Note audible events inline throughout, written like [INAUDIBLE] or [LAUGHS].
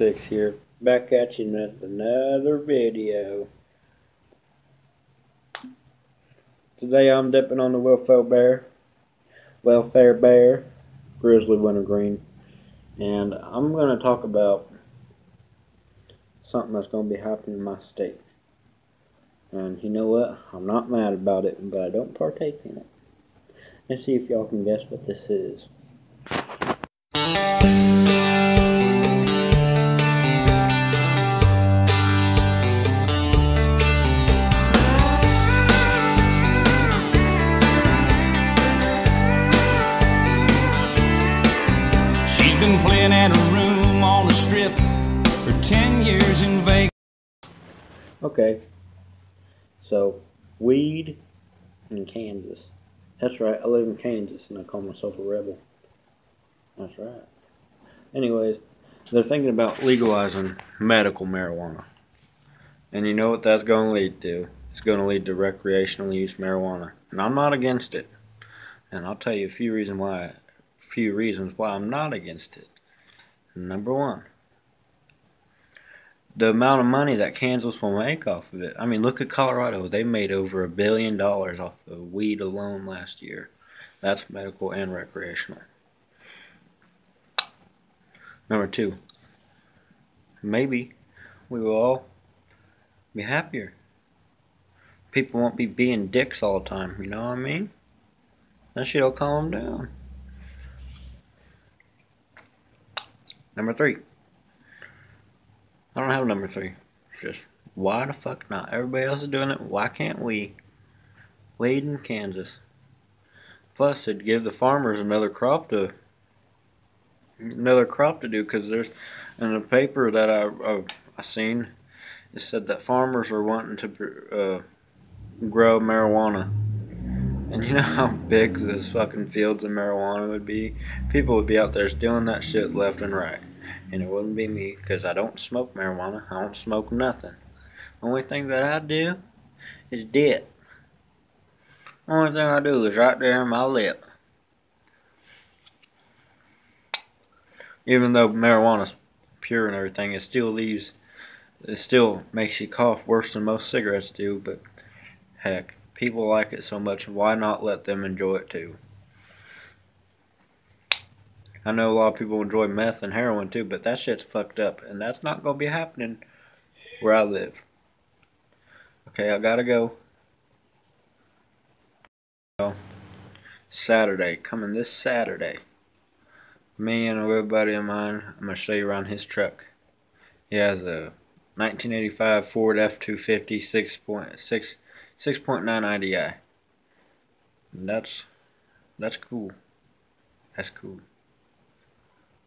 Six here, back at you with another video. Today I'm dipping on the welfare bear, welfare bear, grizzly wintergreen, and I'm going to talk about something that's going to be happening in my state. And you know what? I'm not mad about it, but I don't partake in it. Let's see if y'all can guess what this is. Been a room on the strip for 10 years in Vegas. Okay. So, weed in Kansas. That's right, I live in Kansas and I call myself a rebel. That's right. Anyways, they're thinking about legalizing medical marijuana. And you know what that's going to lead to? It's going to lead to recreational use marijuana. And I'm not against it. And I'll tell you a few reasons why a few reasons why I'm not against it. Number 1, the amount of money that Kansas will make off of it. I mean, look at Colorado. They made over a billion dollars off of weed alone last year. That's medical and recreational. Number two, maybe we will all be happier. People won't be being dicks all the time, you know what I mean? That shit'll calm down. Number three. I don't have number three. It's just why the fuck not? Everybody else is doing it. Why can't we? Wade in Kansas. Plus, it'd give the farmers another crop to another crop to do because there's in a paper that I I, I seen it said that farmers are wanting to uh, grow marijuana. And you know how big those fucking fields of marijuana would be? People would be out there stealing that shit left and right. And it wouldn't be me because I don't smoke marijuana. I don't smoke nothing. Only thing that I do is dip. Only thing I do is right there in my lip. Even though marijuana's pure and everything, it still leaves, it still makes you cough worse than most cigarettes do. But heck, people like it so much, why not let them enjoy it too? I know a lot of people enjoy meth and heroin too, but that shit's fucked up, and that's not gonna be happening where I live. Okay, I gotta go. Saturday, coming this Saturday. Me and a good buddy of mine, I'm gonna show you around his truck. He has a 1985 Ford F250 6.6 6.9 IDI. And that's that's cool. That's cool.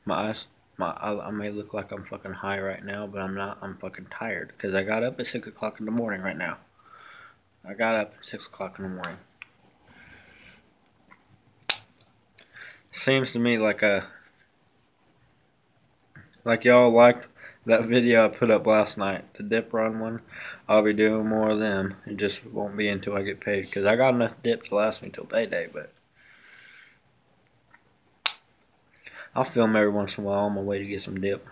My eyes, my I, I may look like I'm fucking high right now, but I'm not. I'm fucking tired because I got up at six o'clock in the morning right now. I got up at six o'clock in the morning. Seems to me like a like y'all liked that video I put up last night, the dip run one. I'll be doing more of them. It just won't be until I get paid because I got enough dip to last me till payday, but. I'll film every once in a while on my way to get some dip.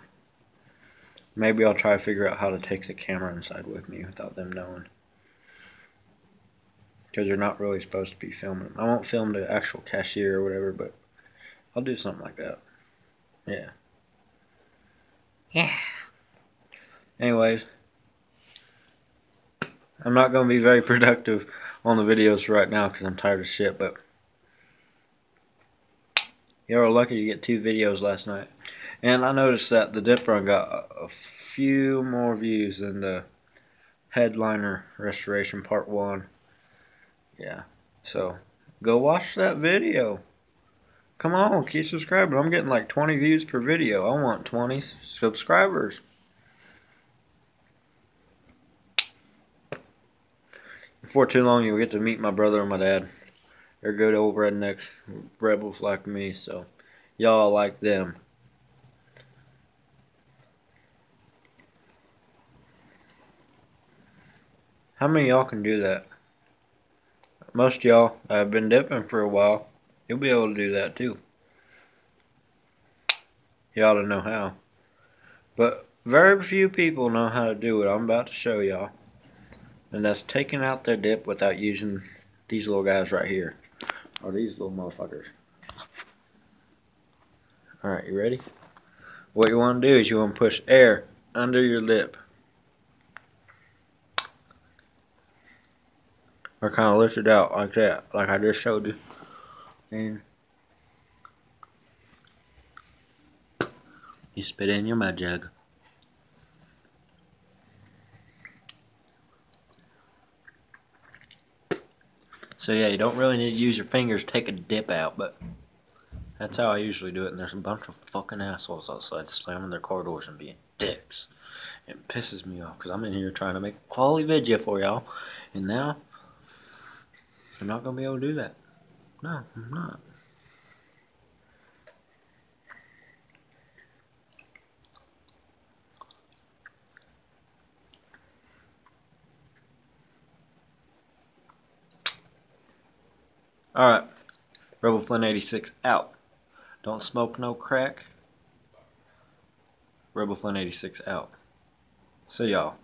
Maybe I'll try to figure out how to take the camera inside with me without them knowing. Because you're not really supposed to be filming. I won't film the actual cashier or whatever, but I'll do something like that. Yeah. Yeah. Anyways, I'm not going to be very [LAUGHS] productive on the videos right now because I'm tired of shit, but you were lucky to get two videos last night. And I noticed that the dip run got a few more views than the headliner restoration part one. Yeah. So go watch that video. Come on, keep subscribing. I'm getting like 20 views per video. I want 20 subscribers. Before too long, you'll get to meet my brother and my dad. They're good old rednecks, rebels like me, so y'all like them. How many y'all can do that? Most y'all have been dipping for a while. You'll be able to do that too. You ought to know how. But Very few people know how to do what I'm about to show y'all. And that's taking out their dip without using these little guys right here. Or these little motherfuckers. Alright, you ready? What you want to do is you want to push air under your lip. Or kind of lift it out like that, like I just showed you. And you spit in your mud jug. So yeah, you don't really need to use your fingers to take a dip out, but that's how I usually do it. And there's a bunch of fucking assholes outside slamming their car doors and being dicks. It pisses me off because I'm in here trying to make quality video for y'all, and now I'm not gonna be able to do that. No, I'm not. Alright. Rebel Flynn 86 out. Don't smoke no crack. Rebel Flynn 86 out. See y'all.